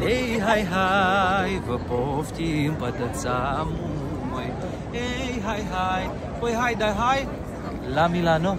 Ei, hai, hai, vă poftim pătățamul, măi Ei, hai, hai, păi hai, dar hai La Milano.